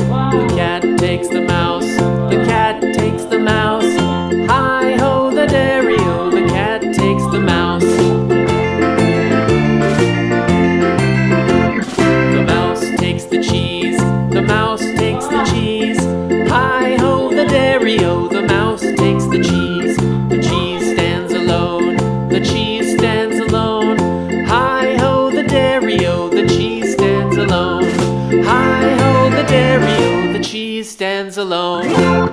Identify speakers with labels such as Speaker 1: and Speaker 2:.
Speaker 1: The cat takes the stands alone.